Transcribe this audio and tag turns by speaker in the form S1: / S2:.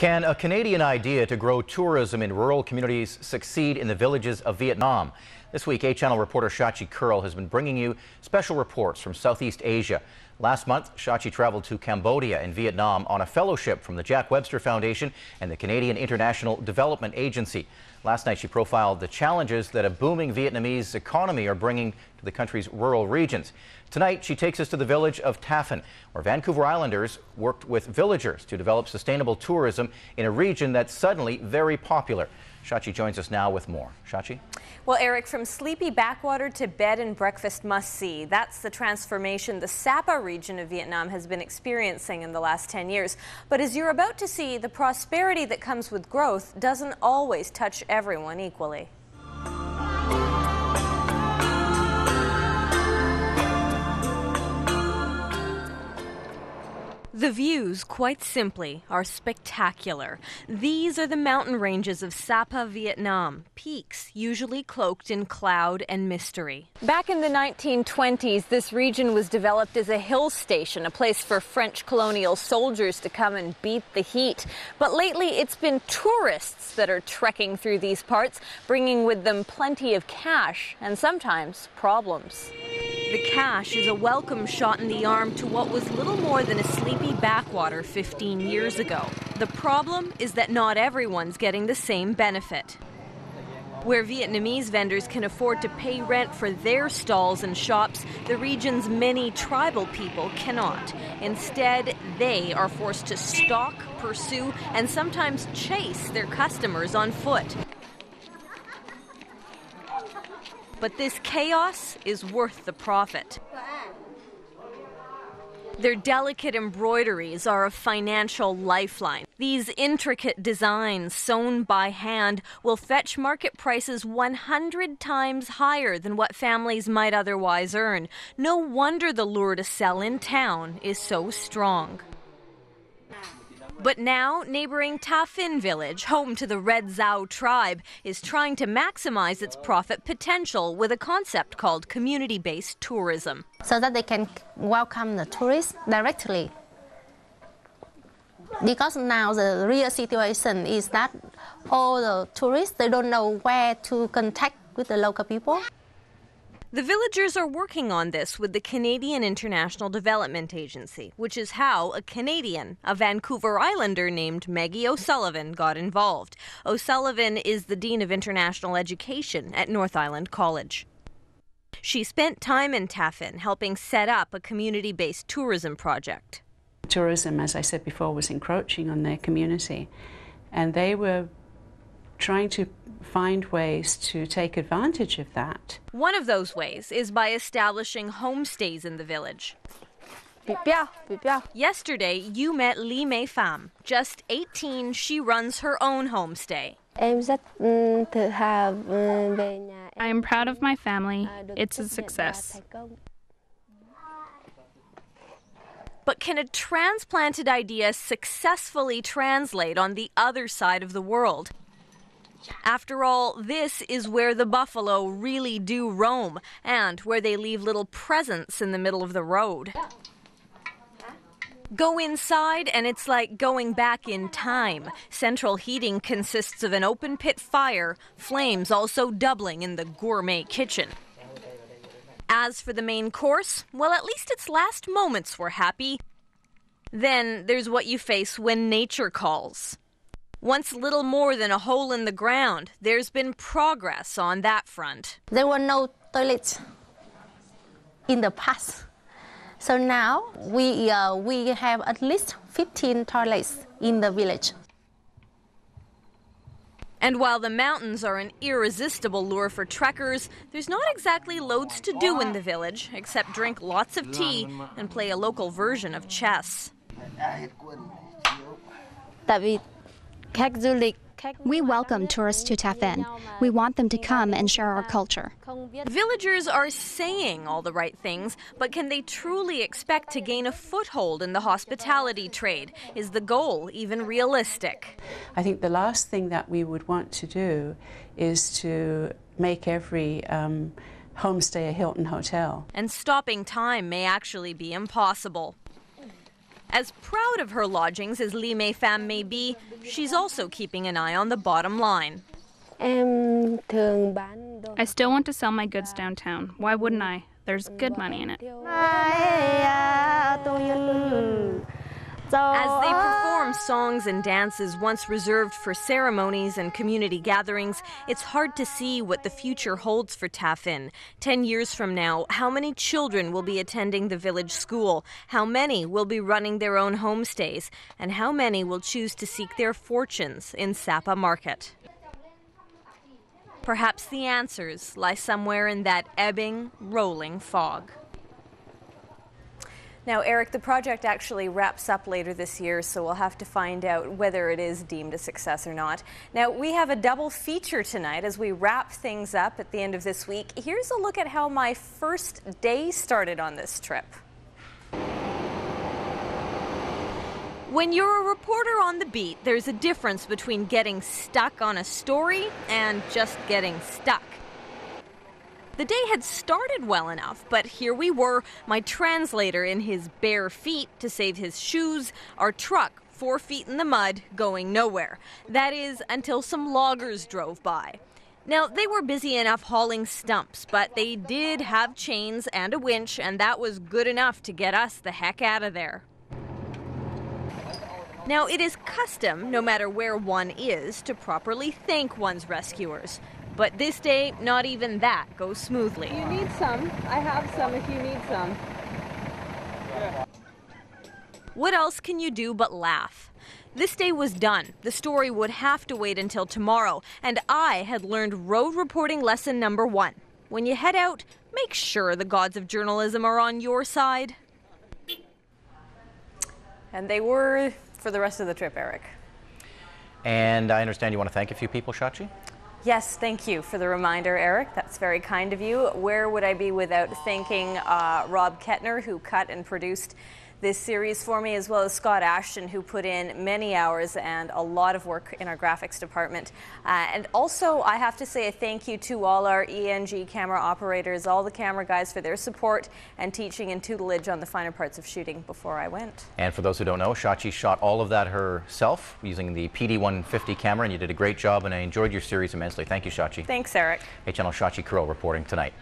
S1: Can a Canadian idea to grow tourism in rural communities succeed in the villages of Vietnam? This week, A Channel reporter Shachi Kurl has been bringing you special reports from Southeast Asia. Last month, Shachi traveled to Cambodia and Vietnam on a fellowship from the Jack Webster Foundation and the Canadian International Development Agency. Last night, she profiled the challenges that a booming Vietnamese economy are bringing to the country's rural regions. Tonight, she takes us to the village of Ta Phin, where Vancouver Islanders worked with villagers to develop sustainable tourism in a region that's suddenly very popular. Shachi joins us now with more. Shachi?
S2: Well, Eric, from sleepy backwater to bed and breakfast must see. That's the transformation the Sapa region of Vietnam has been experiencing in the last 10 years. But as you're about to see, the prosperity that comes with growth doesn't always touch everyone equally. The views, quite simply, are spectacular. These are the mountain ranges of Sapa, Vietnam, peaks usually cloaked in cloud and mystery. Back in the 1920s, this region was developed as a hill station, a place for French colonial soldiers to come and beat the heat. But lately, it's been tourists that are trekking through these parts, bringing with them plenty of cash and sometimes problems. The cash is a welcome shot in the arm to what was little more than a sleepy backwater 15 years ago. The problem is that not everyone's getting the same benefit. Where Vietnamese vendors can afford to pay rent for their stalls and shops, the region's many tribal people cannot. Instead, they are forced to stalk, pursue, and sometimes chase their customers on foot. But this chaos is worth the profit. Their delicate embroideries are a financial lifeline. These intricate designs sewn by hand will fetch market prices 100 times higher than what families might otherwise earn. No wonder the lure to sell in town is so strong. But now, neighboring Ta Phin village, home to the Red Zao tribe, is trying to maximize its profit potential with a concept called community based tourism.
S3: So that they can welcome the tourists directly. Because now the real situation is that all the tourists they don't know where to contact with the local people.
S2: The villagers are working on this with the Canadian International Development Agency, which is how a Canadian, a Vancouver Islander named Maggie O'Sullivan, got involved. O'Sullivan is the Dean of International Education at North Island College. She spent time in Ta Phin helping set up a community based tourism project.
S4: Tourism, as I said before, was encroaching on their community, and they were trying to find ways to take advantage of that.
S2: One of those ways is by establishing homestays in the village. Yesterday, you met Li Mei Pham. Just 18, she runs her own homestay.
S5: I am proud of my family. It's a success.
S2: But can a transplanted idea successfully translate on the other side of the world? After all, this is where the buffalo really do roam and where they leave little presents in the middle of the road. Go inside, and it's like going back in time. Central heating consists of an open pit fire, flames also doubling in the gourmet kitchen. As for the main course, well, at least its last moments were happy. Then there's what you face when nature calls. Once little more than a hole in the ground, there's been progress on that front.
S3: There were no toilets in the past. So now we, uh, we have at least 15 toilets in the village.
S2: And while the mountains are an irresistible lure for trekkers, there's not exactly loads to do in the village except drink lots of tea and play a local version of chess.
S6: We welcome tourists to Ta Phin. We want them to come and share our culture.
S2: Villagers are saying all the right things, but can they truly expect to gain a foothold in the hospitality trade? Is the goal even realistic?
S4: I think the last thing that we would want to do is to make every um, homestay a Hilton hotel.
S2: And stopping time may actually be impossible. As proud of her lodgings as Li Mei Pham may be, she's also keeping an eye on the bottom line.
S5: I still want to sell my goods downtown. Why wouldn't I? There's good money in it.
S2: As they perform ah. songs and dances once reserved for ceremonies and community gatherings, it's hard to see what the future holds for Ta Phin. Ten years from now, how many children will be attending the village school? How many will be running their own homestays? And how many will choose to seek their fortunes in Sapa Market? Perhaps the answers lie somewhere in that ebbing, rolling fog. Now, Eric, the project actually wraps up later this year, so we'll have to find out whether it is deemed a success or not. Now, we have a double feature tonight as we wrap things up at the end of this week. Here's a look at how my first day started on this trip. When you're a reporter on the beat, there's a difference between getting stuck on a story and just getting stuck. The day had started well enough, but here we were, my translator in his bare feet to save his shoes, our truck four feet in the mud, going nowhere. That is, until some loggers drove by. Now, they were busy enough hauling stumps, but they did have chains and a winch, and that was good enough to get us the heck out of there. Now, it is custom, no matter where one is, to properly thank one's rescuers. But this day, not even that goes smoothly.
S7: You need some. I have some if you need some.
S2: What else can you do but laugh? This day was done. The story would have to wait until tomorrow, and I had learned road reporting lesson number one. When you head out, make sure the gods of journalism are on your side. And they were for the rest of the trip, Eric.
S1: And I understand you want to thank a few people, Shachi?
S2: Yes, thank you for the reminder, Eric. That's very kind of you. Where would I be without thanking uh, Rob Kettner, who cut and produced this series for me, as well as Scott Ashton, who put in many hours and a lot of work in our graphics department. Uh, and also, I have to say a thank you to all our ENG camera operators, all the camera guys for their support and teaching and tutelage on the finer parts of shooting before I went.
S1: And for those who don't know, Shachi shot all of that herself using the PD-150 camera, and you did a great job, and I enjoyed your series immensely. Thank you, Shachi.
S2: Thanks, Eric.
S1: A Channel Shachi Kurl reporting tonight.